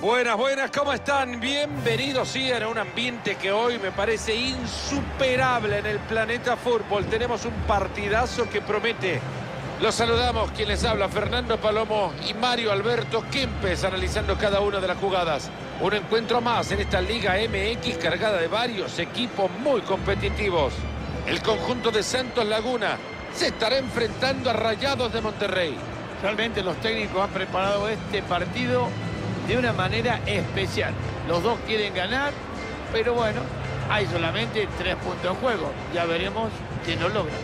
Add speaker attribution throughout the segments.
Speaker 1: Buenas, buenas, ¿cómo están? Bienvenidos, sí, a un ambiente que hoy me parece insuperable en el planeta fútbol. Tenemos un partidazo que promete. Los saludamos, quien les habla, Fernando Palomo y Mario Alberto Kempes, analizando cada una de las jugadas. Un encuentro más en esta Liga MX cargada de varios equipos muy competitivos. El conjunto de Santos Laguna se estará enfrentando a Rayados de Monterrey.
Speaker 2: Realmente los técnicos han preparado este partido de una manera especial. Los dos quieren ganar, pero bueno, hay solamente tres puntos en juego. Ya veremos quién lo logra.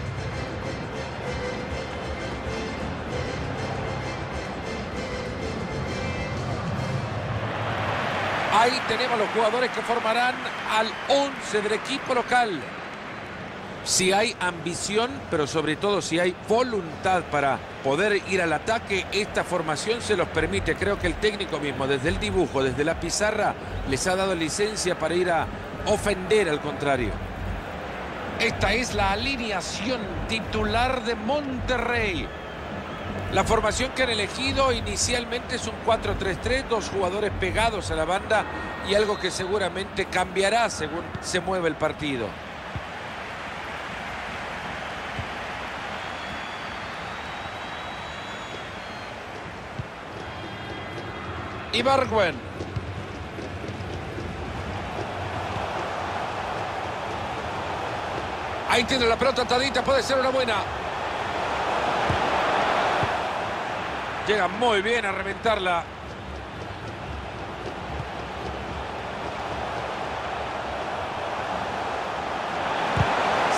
Speaker 1: Ahí tenemos los jugadores que formarán al 11 del equipo local. Si hay ambición, pero sobre todo si hay voluntad para poder ir al ataque, esta formación se los permite. Creo que el técnico mismo, desde el dibujo, desde la pizarra, les ha dado licencia para ir a ofender al contrario. Esta es la alineación titular de Monterrey. La formación que han elegido inicialmente es un 4-3-3, dos jugadores pegados a la banda y algo que seguramente cambiará según se mueve el partido. Ibargüen. Ahí tiene la pelota atadita, puede ser una buena. Llega muy bien a reventarla.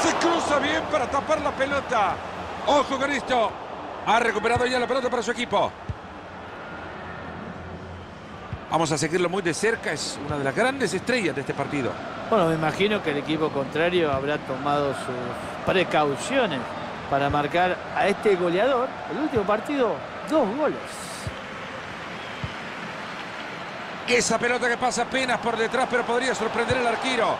Speaker 1: Se cruza bien para tapar la pelota. Ojo con esto. Ha recuperado ya la pelota para su equipo. Vamos a seguirlo muy de cerca. Es una de las grandes estrellas de este partido.
Speaker 2: Bueno, me imagino que el equipo contrario habrá tomado sus precauciones para marcar a este goleador. El último partido, dos goles.
Speaker 1: Esa pelota que pasa apenas por detrás, pero podría sorprender al arquero.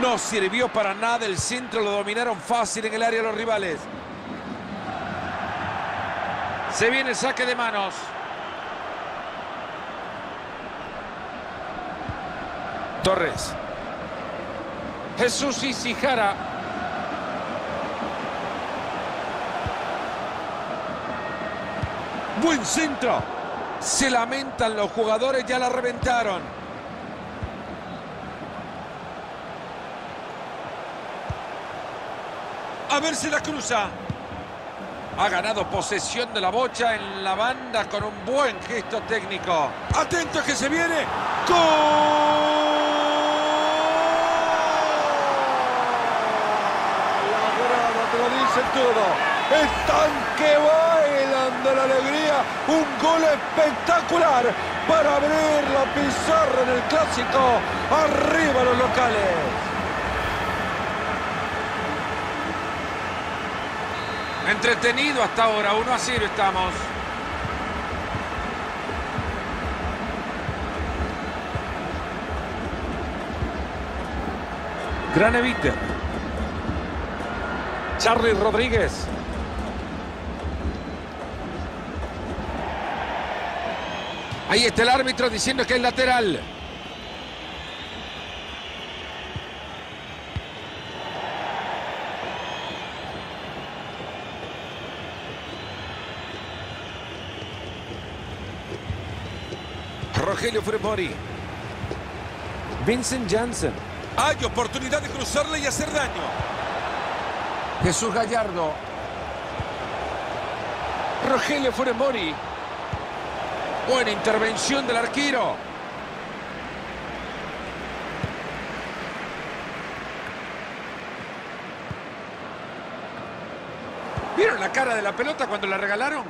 Speaker 1: No sirvió para nada. El centro lo dominaron fácil en el área los rivales. Se viene el saque de manos. Torres. Jesús Isijara. Buen centro. Se lamentan los jugadores, ya la reventaron. A ver si la cruza. Ha ganado posesión de la bocha en la banda con un buen gesto técnico. Atento que se viene. Todo. Están que bailan de la alegría. Un gol espectacular para abrir la pizarra en el clásico. Arriba los locales. Entretenido hasta ahora. Uno a cero estamos. Graneviter. Charlie Rodríguez. Ahí está el árbitro diciendo que es lateral. Rogelio Fremori. Vincent Janssen. Hay oportunidad de cruzarle y hacer daño. Jesús Gallardo. Rogelio Fremori. Buena intervención del arquero. ¿Vieron la cara de la pelota cuando la regalaron?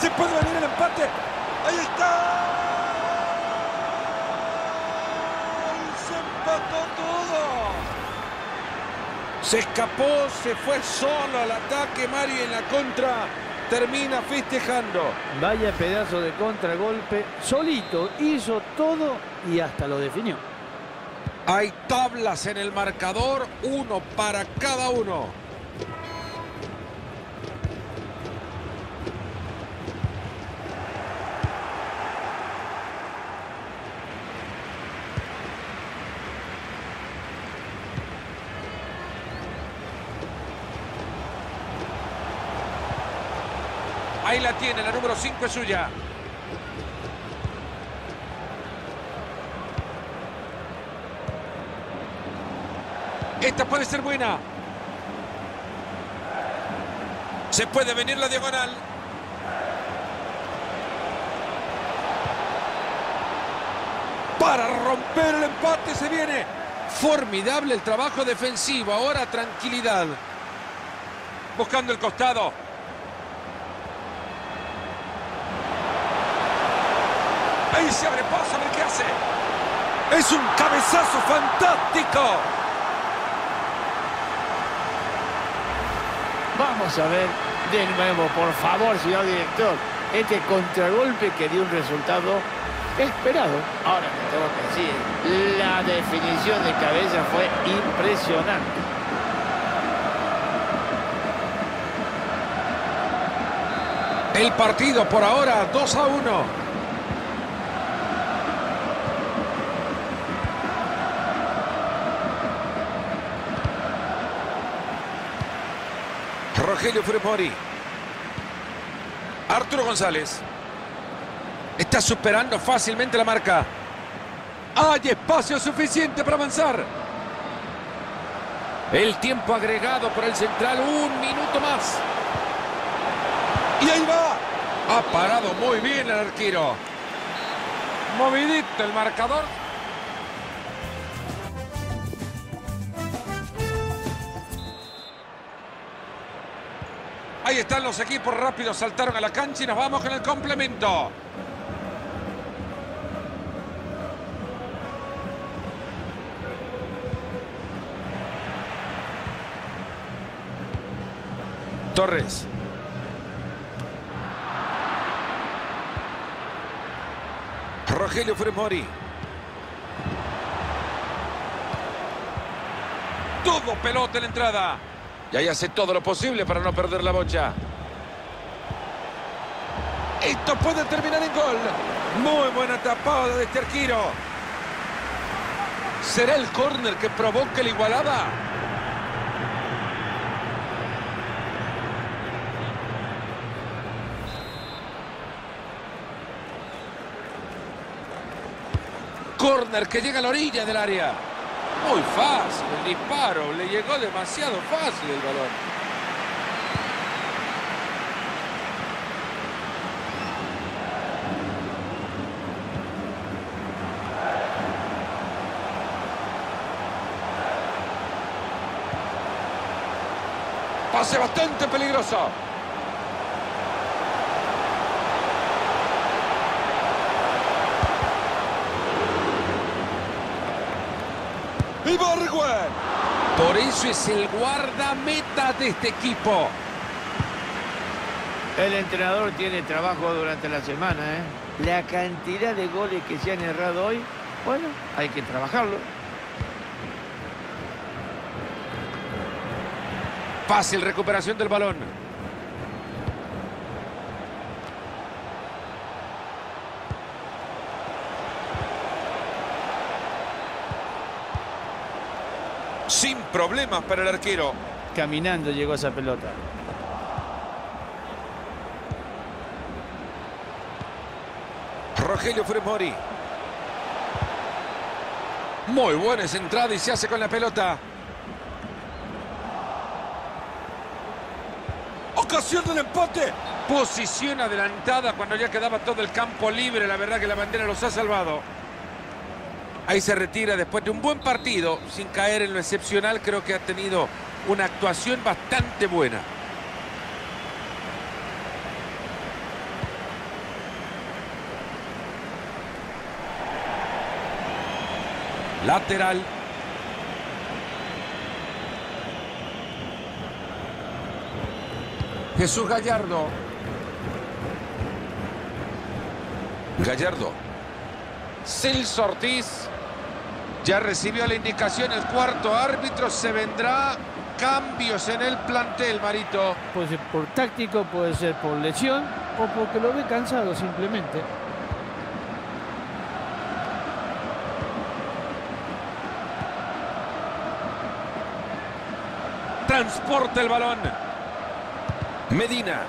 Speaker 1: Se puede venir el empate. Ahí está. Se empató todo. Se escapó, se fue solo al ataque. Mari en la contra termina festejando.
Speaker 2: Vaya pedazo de contragolpe. Solito hizo todo y hasta lo definió.
Speaker 1: Hay tablas en el marcador, uno para cada uno.。Ahí la tiene, la número 5 es suya. Esta puede ser buena. Se puede venir la diagonal. Para romper el empate se viene. Formidable el trabajo defensivo. Ahora tranquilidad. Buscando el costado. Ahí se abre paso, a ver qué hace. Es un cabezazo fantástico.
Speaker 2: Vamos a ver de nuevo, por favor, señor director, este contragolpe que dio un resultado esperado. Ahora te tengo que decir, la definición de cabeza fue impresionante.
Speaker 1: El partido por ahora 2 a 1. Rogelio. Arturo González. Está superando fácilmente la marca. Hay espacio suficiente para avanzar. El tiempo agregado por el central, un minuto más. Y ahí va. Ha parado muy bien el arquero. Movidito el marcador. Ahí están los equipos rápidos, saltaron a la cancha y nos vamos con el complemento. Torres. Rogelio Fremori. Tuvo pelota en la entrada. Y ahí hace todo lo posible para no perder la bocha. Esto puede terminar en gol. Muy buena tapada de este arquero. ¿Será el córner que provoque la igualada? Córner que llega a la orilla del área. Muy fácil el disparo, le llegó demasiado fácil el balón. Pase bastante peligroso. Ibargüen. Por eso es el guardameta de este equipo.
Speaker 2: El entrenador tiene trabajo durante la semana, ¿eh? La cantidad de goles que se han errado hoy, bueno, hay que trabajarlo.
Speaker 1: Fácil recuperación del balón. Sin problemas para el arquero.
Speaker 2: Caminando llegó esa pelota.
Speaker 1: Rogelio Fremori. Muy buena esa entrada y se hace con la pelota. Ocasión del empate. Posición adelantada cuando ya quedaba todo el campo libre. La verdad que la bandera los ha salvado. Ahí se retira después de un buen partido, sin caer en lo excepcional. Creo que ha tenido una actuación bastante buena. Lateral. Jesús Gallardo. Gallardo. Celso Ortiz. Ya recibió la indicación el cuarto árbitro. Se vendrá cambios en el plantel, Marito.
Speaker 3: Puede ser por táctico, puede ser por lesión o porque lo ve cansado simplemente.
Speaker 1: Transporta el balón. Medina.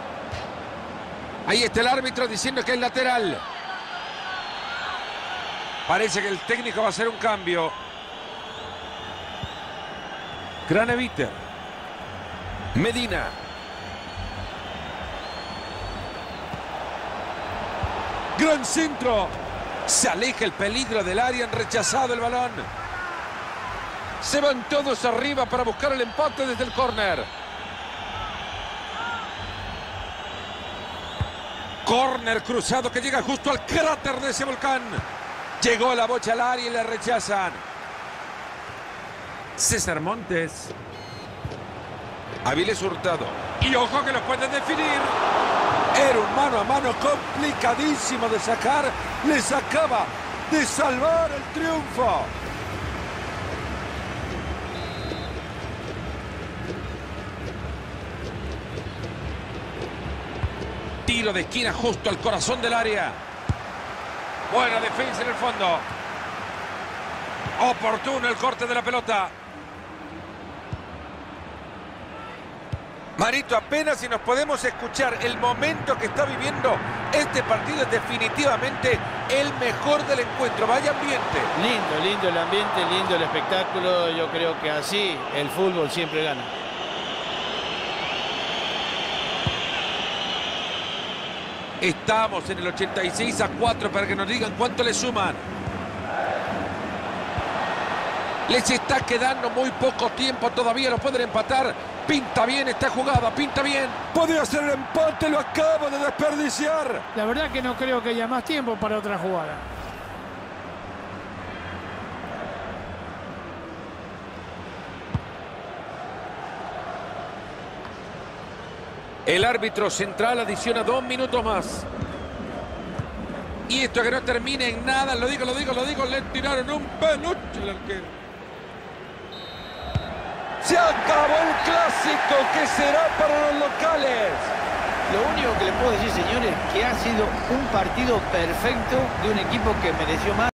Speaker 1: Ahí está el árbitro diciendo que es lateral. Parece que el técnico va a hacer un cambio. Graneviter. Medina. Gran centro. Se aleja el peligro del área. Han rechazado el balón. Se van todos arriba para buscar el empate desde el córner. Córner cruzado que llega justo al cráter de ese volcán. Llegó la bocha al área y le rechazan. César Montes. Aviles Hurtado. Y ojo que lo puede definir. Era un mano a mano complicadísimo de sacar. Le sacaba de salvar el triunfo. Tiro de esquina justo al corazón del área. Buena defensa en el fondo. Oportuno el corte de la pelota. Marito, apenas si nos podemos escuchar el momento que está viviendo este partido es definitivamente el mejor del encuentro. Vaya ambiente.
Speaker 3: Lindo, lindo el ambiente, lindo el espectáculo. Yo creo que así el fútbol siempre gana.
Speaker 1: Estamos en el 86 a 4 para que nos digan cuánto le suman. Les está quedando muy poco tiempo todavía, lo pueden empatar. Pinta bien esta jugada, pinta bien. Puede hacer el empate, lo acaba de desperdiciar.
Speaker 4: La verdad que no creo que haya más tiempo para otra jugada.
Speaker 1: El árbitro central adiciona dos minutos más. Y esto que no termine en nada, lo digo, lo digo, lo digo, le tiraron un peluche al arquero. Se acabó el clásico que será para los locales.
Speaker 2: Lo único que le puedo decir, señores, que ha sido un partido perfecto de un equipo que mereció más.